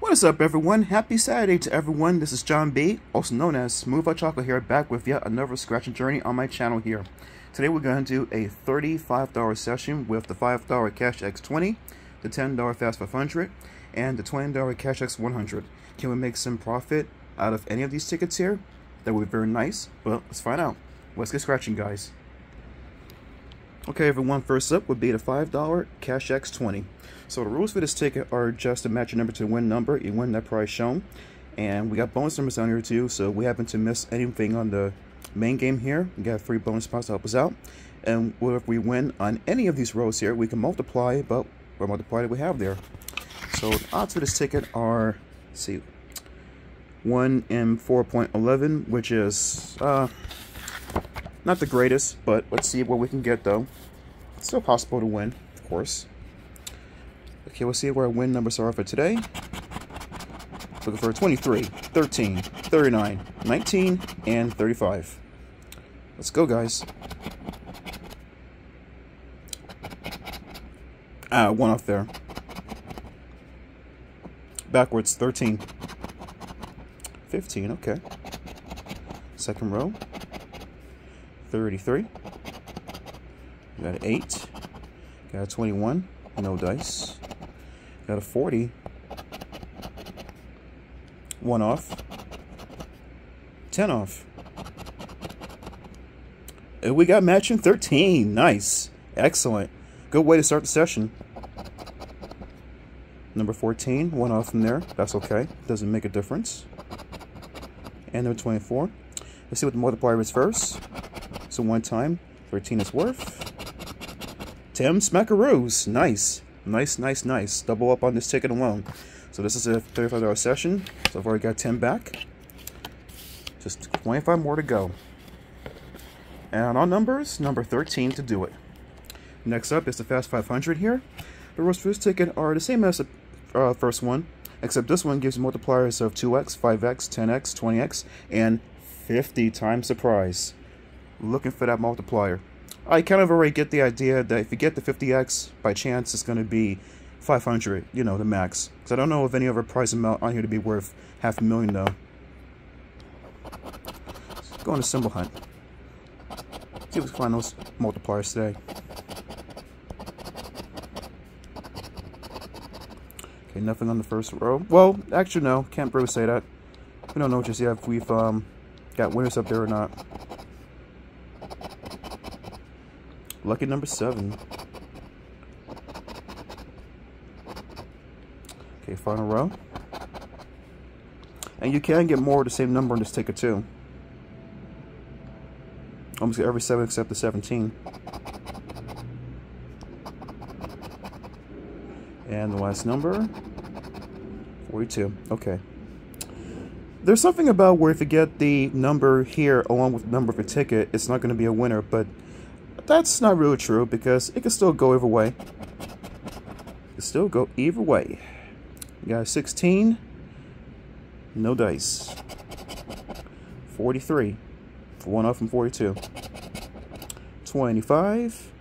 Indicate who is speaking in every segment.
Speaker 1: What is up, everyone? Happy Saturday to everyone. This is John B., also known as Smooth Hot Chocolate here, back with yet another scratching journey on my channel here. Today we're going to do a $35 session with the $5 Cash X20, the $10 Fast 500, and the $20 Cash X100. Can we make some profit out of any of these tickets here? That would be very nice. Well, let's find out. Let's get scratching, guys. Okay, everyone, first up would be the $5 Cash X20. So the rules for this ticket are just to match your number to the win number. You win that prize shown. And we got bonus numbers down here too, so we happen to miss anything on the main game here. We got three bonus spots to help us out. And if we win on any of these rows here, we can multiply about what multiply that we have there. So the odds for this ticket are, see, 1 in 4.11, which is uh, not the greatest, but let's see what we can get though. It's still possible to win, of course. Okay, we'll see where our win numbers are for today. Looking for 23, 13, 39, 19, and 35. Let's go, guys. Ah, one off there. Backwards, 13. 15, okay. Second row. 33. Got an 8. Got a 21. No dice. Got a 40. One off. 10 off. And we got matching 13. Nice. Excellent. Good way to start the session. Number 14. One off from there. That's okay. Doesn't make a difference. And number 24. Let's see what the multiplier is first. One time. 13 is worth. Tim Smackaroos. Nice. Nice, nice, nice. Double up on this ticket alone. So this is a $35 session. So I've already got 10 back. Just 25 more to go. And on numbers, number 13 to do it. Next up is the Fast 500 here. The rules for this ticket are the same as the uh, first one, except this one gives multipliers of 2x, 5x, 10x, 20x, and 50 times the prize. Looking for that multiplier. I kind of already get the idea that if you get the 50x, by chance it's going to be 500, you know, the max. Because I don't know if any other prize amount on here to be worth half a million, though. Let's go on a symbol hunt. See if we can find those multipliers today. Okay, nothing on the first row. Well, actually, no. Can't really say that. We don't know just yet if we've um, got winners up there or not. Lucky number seven. Okay, final row. And you can get more of the same number on this ticket too. Almost every seven except the 17. And the last number, 42. Okay. There's something about where if you get the number here along with the number of your ticket, it's not going to be a winner, but that's not really true because it can still go either way. It can still go either way. You got 16, no dice. 43, for one off from 42. 25,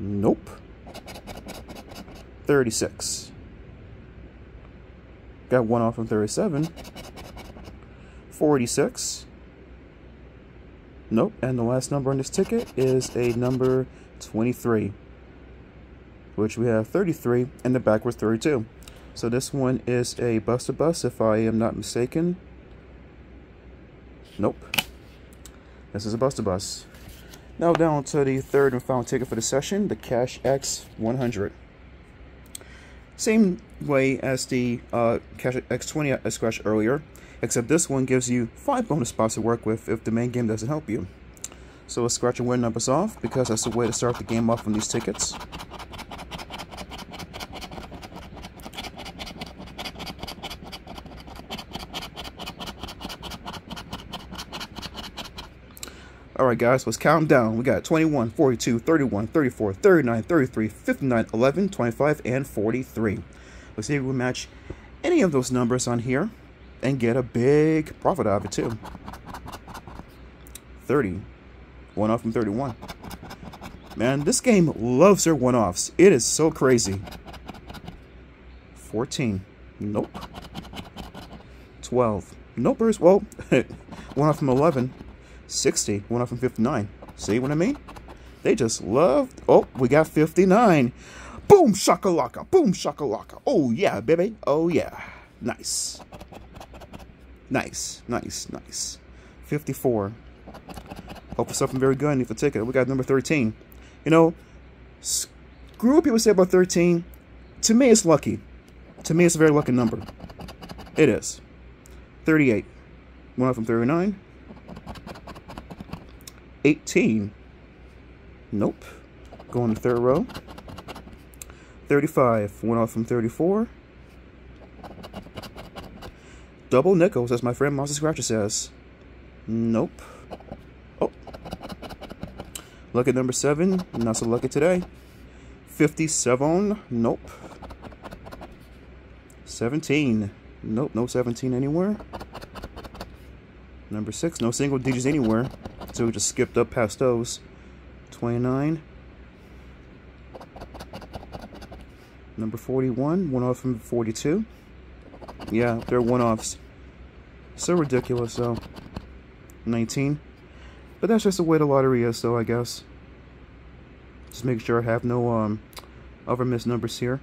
Speaker 1: nope. 36. Got one off from 37. 46. Nope, and the last number on this ticket is a number 23, which we have 33, and the backwards 32. So this one is a Buster Bus, if I am not mistaken. Nope. This is a Buster Bus. Now down to the third and final ticket for the session, the Cash X 100. Same way as the uh, Cash X20 I scratched earlier except this one gives you 5 bonus spots to work with if the main game doesn't help you. So let's scratch and win numbers off, because that's the way to start the game off on these tickets. Alright guys, let's count down. We got 21, 42, 31, 34, 39, 33, 59, 11, 25, and 43. Let's see if we match any of those numbers on here and get a big profit out of it too. 30. One off from 31. Man, this game loves their one-offs. It is so crazy. 14. Nope. 12. Nope, well, one off from 11. 60, one off from 59. See what I mean? They just loved. Oh, we got 59. Boom shakalaka. Boom shakalaka. Oh, yeah, baby. Oh, yeah. Nice. Nice. Nice. Nice. 54. Hope for something very good the ticket. We got number 13. You know, screw what people say about 13. To me, it's lucky. To me, it's a very lucky number. It is. 38. One off from 39. 18. Nope. Going to third row. 35. One off from 34. Double nickels, as my friend Monster Scratcher says. Nope. Oh. Lucky number 7. Not so lucky today. 57. Nope. 17. Nope, no 17 anywhere. Number 6. No single digits anywhere. So we just skipped up past those. 29. Number 41, one off from 42. Yeah, they're one-offs. So ridiculous, though. 19. But that's just the way the lottery is, though, I guess. Just make sure I have no um, other missed numbers here.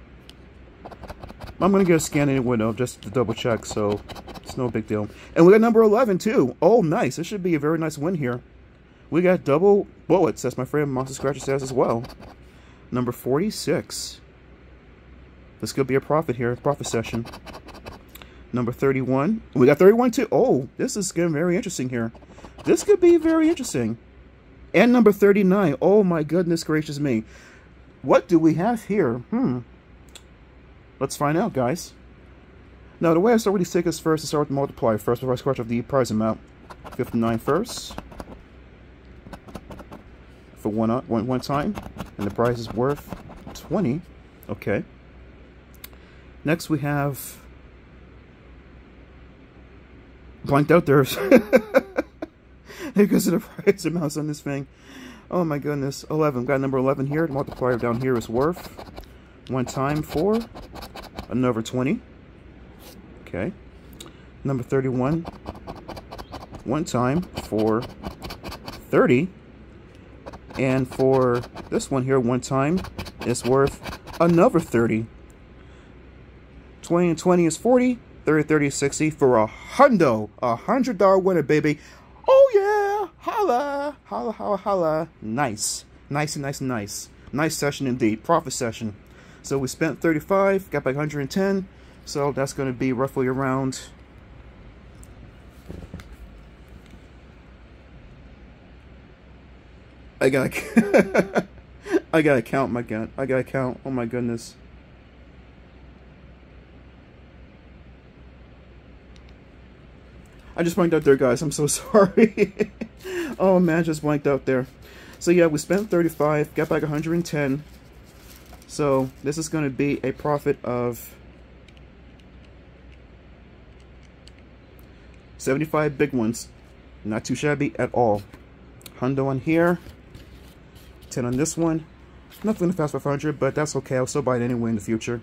Speaker 1: I'm going to get a scan anyway, window just to double check, so it's no big deal. And we got number 11, too. Oh, nice. This should be a very nice win here. We got double bullets, as my friend Monster Scratcher says as well. Number 46. This could be a profit here, profit session. Number 31. We got 31 too. Oh, this is getting very interesting here. This could be very interesting. And number 39. Oh my goodness gracious me. What do we have here? Hmm. Let's find out, guys. Now, the way I start with these tickets first is start with the multiplier first before I scratch off the prize amount. 59 first for one, uh, one, one time, and the price is worth 20. Okay. Next we have blanked out there because of the price amounts on this thing. Oh my goodness. 11. Got number 11 here. The multiplier down here is worth one time for another 20. Okay. Number 31. One time for 30. And for this one here, one time, it's worth another 30. 20 and 20 is 40. 30, 30 is 60 for a hundo. A hundred dollar winner, baby. Oh yeah! Holla! Holla, holla, holla. Nice. Nice nice nice. Nice session indeed. Profit session. So we spent 35, got back 110. So that's going to be roughly around I gotta, I gotta count my gun. I gotta count. Oh my goodness. I just blanked out there, guys. I'm so sorry. oh man, just blanked out there. So yeah, we spent 35, got back 110. So this is going to be a profit of 75 big ones. Not too shabby at all. Hundo on here. 10 on this one. Nothing to fast 500, but that's okay. I'll still buy it anyway in the future.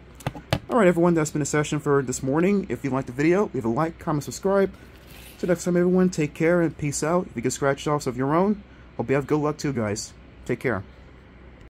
Speaker 1: Alright, everyone, that's been a session for this morning. If you liked the video, leave a like, comment, subscribe. So next time, everyone, take care and peace out. If you get scratched offs of your own, hope you have good luck too, guys. Take care.